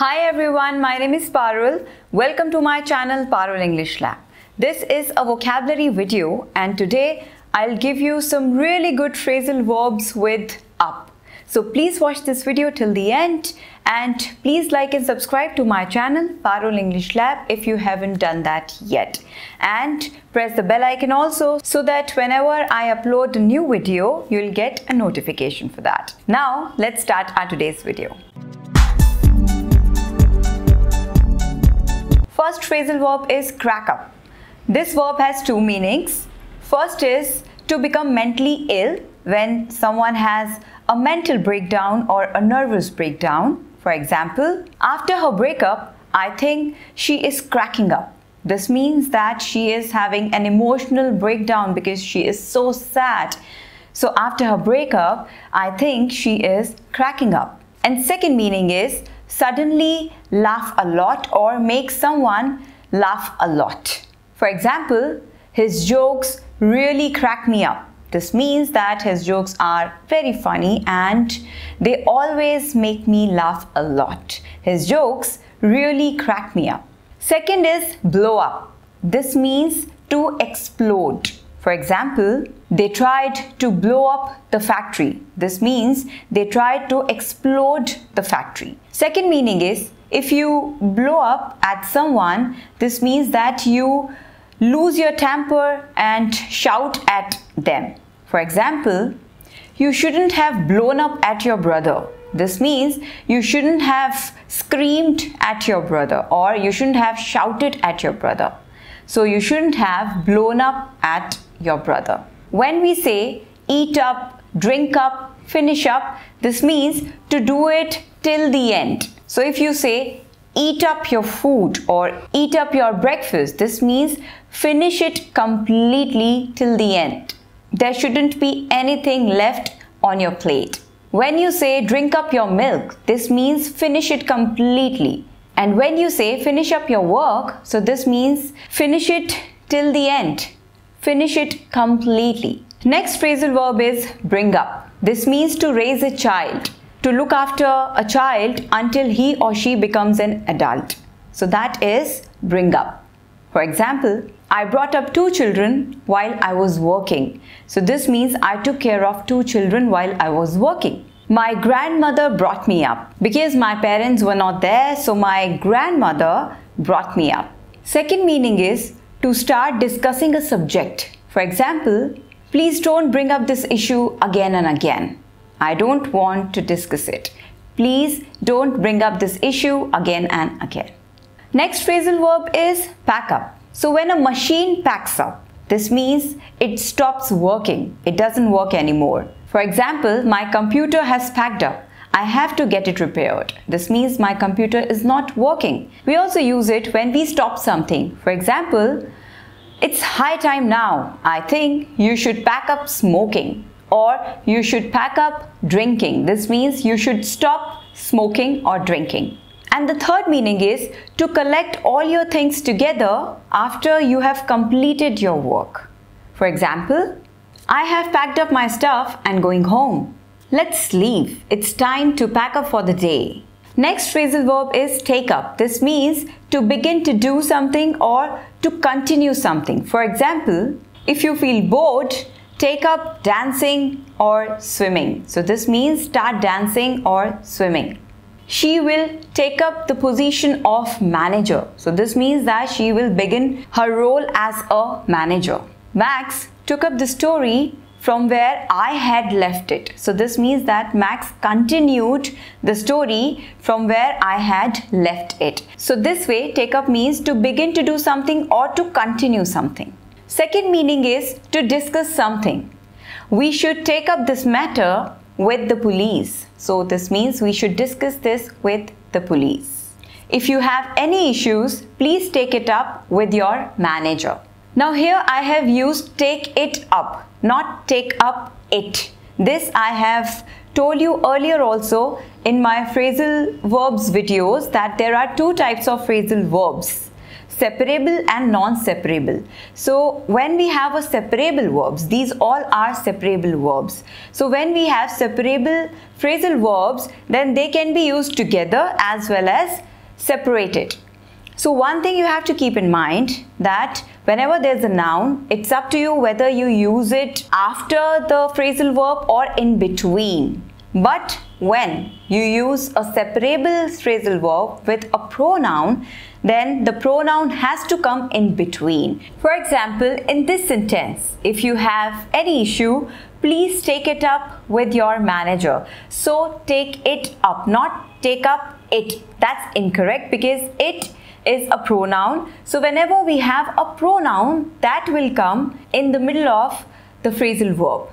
Hi everyone, my name is Parul. Welcome to my channel Parul English Lab. This is a vocabulary video and today I'll give you some really good phrasal verbs with up. So please watch this video till the end and please like and subscribe to my channel Parul English Lab if you haven't done that yet. And press the bell icon also so that whenever I upload a new video, you'll get a notification for that. Now let's start our today's video. First phrasal verb is crack up. This verb has two meanings. First is to become mentally ill when someone has a mental breakdown or a nervous breakdown. For example, after her breakup, I think she is cracking up. This means that she is having an emotional breakdown because she is so sad. So after her breakup, I think she is cracking up. And second meaning is suddenly laugh a lot or make someone laugh a lot. For example, his jokes really crack me up. This means that his jokes are very funny and they always make me laugh a lot. His jokes really crack me up. Second is blow up. This means to explode. For example, they tried to blow up the factory. This means they tried to explode the factory. Second meaning is if you blow up at someone, this means that you lose your temper and shout at them. For example, you shouldn't have blown up at your brother. This means you shouldn't have screamed at your brother or you shouldn't have shouted at your brother. So you shouldn't have blown up at your brother. When we say eat up, drink up, finish up, this means to do it till the end. So if you say eat up your food or eat up your breakfast, this means finish it completely till the end. There shouldn't be anything left on your plate. When you say drink up your milk, this means finish it completely. And when you say finish up your work, so this means finish it till the end. Finish it completely. Next phrasal verb is bring up. This means to raise a child, to look after a child until he or she becomes an adult. So that is bring up. For example, I brought up two children while I was working. So this means I took care of two children while I was working. My grandmother brought me up. Because my parents were not there, so my grandmother brought me up. Second meaning is to start discussing a subject. For example, please don't bring up this issue again and again. I don't want to discuss it. Please don't bring up this issue again and again. Next phrasal verb is pack up. So when a machine packs up, this means it stops working. It doesn't work anymore. For example, my computer has packed up. I have to get it repaired. This means my computer is not working. We also use it when we stop something. For example, it's high time now. I think you should pack up smoking or you should pack up drinking. This means you should stop smoking or drinking. And the third meaning is to collect all your things together after you have completed your work. For example, I have packed up my stuff and going home. Let's leave. It's time to pack up for the day. Next phrasal verb is take up. This means to begin to do something or to continue something. For example, if you feel bored, take up dancing or swimming. So this means start dancing or swimming. She will take up the position of manager. So this means that she will begin her role as a manager. Max took up the story from where I had left it. So this means that Max continued the story from where I had left it. So this way take up means to begin to do something or to continue something. Second meaning is to discuss something. We should take up this matter with the police. So this means we should discuss this with the police. If you have any issues, please take it up with your manager. Now here I have used take it up not take up it. This I have told you earlier also in my phrasal verbs videos that there are two types of phrasal verbs separable and non-separable. So when we have a separable verbs, these all are separable verbs. So when we have separable phrasal verbs, then they can be used together as well as separated. So one thing you have to keep in mind that whenever there's a noun, it's up to you whether you use it after the phrasal verb or in between. But when you use a separable phrasal verb with a pronoun, then the pronoun has to come in between. For example, in this sentence, if you have any issue, please take it up with your manager. So take it up, not take up it. That's incorrect because it is a pronoun. So whenever we have a pronoun, that will come in the middle of the phrasal verb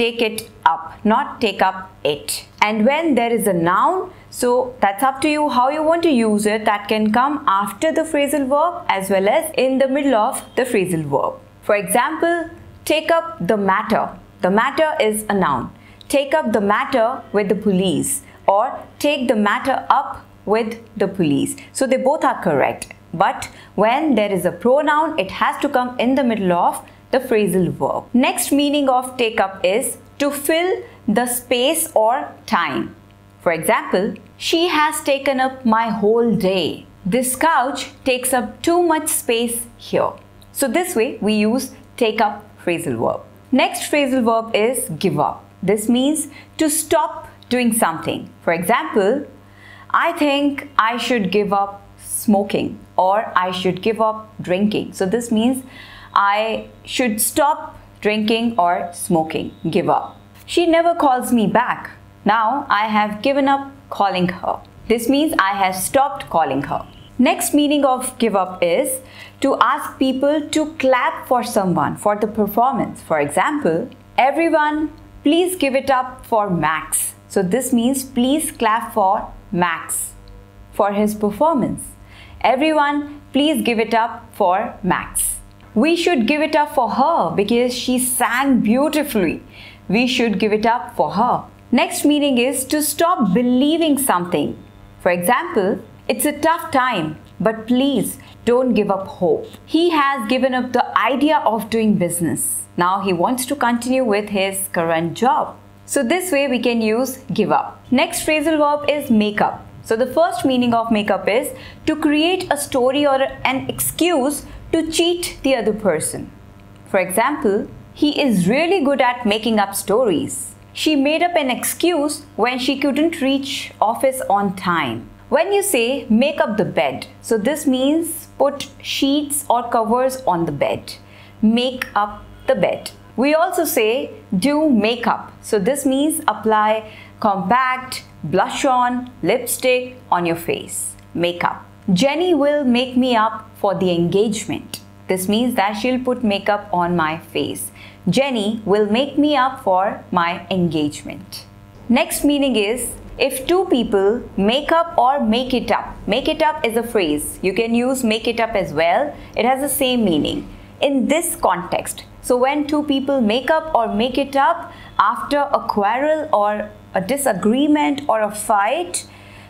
take it up, not take up it. And when there is a noun, so that's up to you how you want to use it. That can come after the phrasal verb as well as in the middle of the phrasal verb. For example, take up the matter. The matter is a noun. Take up the matter with the police or take the matter up with the police. So they both are correct. But when there is a pronoun, it has to come in the middle of the phrasal verb. Next meaning of take up is to fill the space or time. For example, she has taken up my whole day. This couch takes up too much space here. So this way we use take up phrasal verb. Next phrasal verb is give up. This means to stop doing something. For example, I think I should give up smoking or I should give up drinking. So this means I should stop drinking or smoking, give up. She never calls me back. Now I have given up calling her. This means I have stopped calling her. Next meaning of give up is to ask people to clap for someone for the performance. For example, everyone please give it up for Max. So this means please clap for Max for his performance. Everyone please give it up for Max. We should give it up for her because she sang beautifully. We should give it up for her. Next meaning is to stop believing something. For example, it's a tough time, but please don't give up hope. He has given up the idea of doing business. Now he wants to continue with his current job. So this way we can use give up. Next phrasal verb is make up. So the first meaning of make up is to create a story or an excuse to cheat the other person. For example, he is really good at making up stories. She made up an excuse when she couldn't reach office on time. When you say make up the bed, so this means put sheets or covers on the bed. Make up the bed. We also say do makeup. So this means apply compact, blush on, lipstick on your face. Makeup. Jenny will make me up for the engagement. This means that she'll put makeup on my face. Jenny will make me up for my engagement. Next meaning is if two people make up or make it up. Make it up is a phrase. You can use make it up as well. It has the same meaning in this context. So when two people make up or make it up after a quarrel or a disagreement or a fight,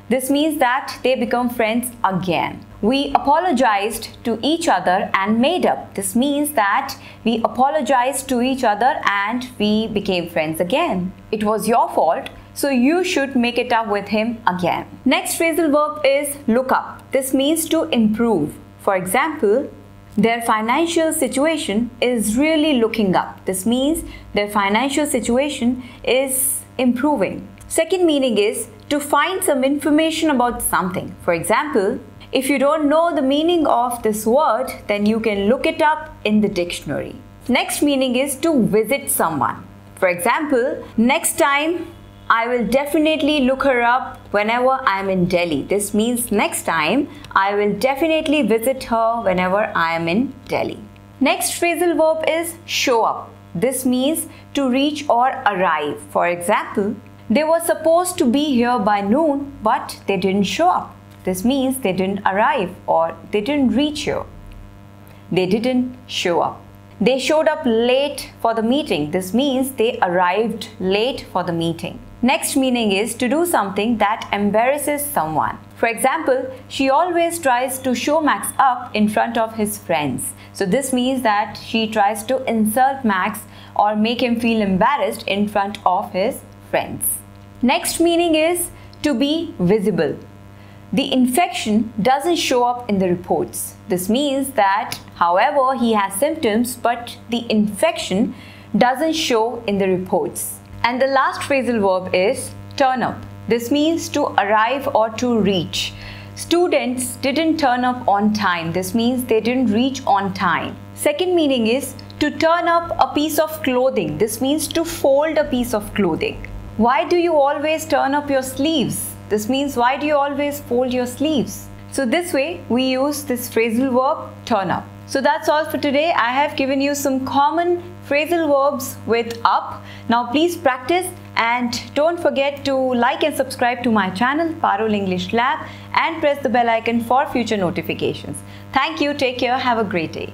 this means that they become friends again. We apologized to each other and made up. This means that we apologized to each other and we became friends again. It was your fault, so you should make it up with him again. Next phrasal verb is look up. This means to improve. For example, their financial situation is really looking up. This means their financial situation is improving. Second meaning is to find some information about something. For example, if you don't know the meaning of this word, then you can look it up in the dictionary. Next meaning is to visit someone. For example, next time I will definitely look her up whenever I am in Delhi. This means next time I will definitely visit her whenever I am in Delhi. Next phrasal verb is show up. This means to reach or arrive. For example, they were supposed to be here by noon, but they didn't show up. This means they didn't arrive or they didn't reach here. They didn't show up. They showed up late for the meeting. This means they arrived late for the meeting. Next meaning is to do something that embarrasses someone. For example, she always tries to show Max up in front of his friends. So this means that she tries to insult Max or make him feel embarrassed in front of his friends. Next meaning is to be visible. the infection doesn't show up in the reports. This means that, however, he has symptoms, but the infection doesn't show in the reports. And the last phrasal verb is turn up. This means to arrive or to reach. Students didn't turn up on time. This means they didn't reach on time. Second meaning is to turn up a piece of clothing. This means to fold a piece of clothing. Why do you always turn up your sleeves? This means why do you always fold your sleeves? So this way we use this phrasal verb turn up. So that's all for today. I have given you some common phrasal verbs with up. Now please practice and don't forget to like and subscribe to my channel Parul English Lab and press the bell icon for future notifications. Thank you. Take care. Have a great day.